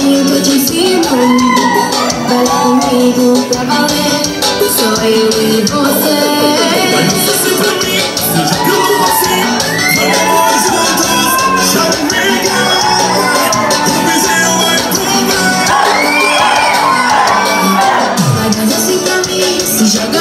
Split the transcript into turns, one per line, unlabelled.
contigo te cima Vai comigo pra valer. Só eu e você. Vai não
pra mim. Se eu ou você Vamos juntos Já me Talvez eu vai provar
Vai dançar assim pra mim. Se joga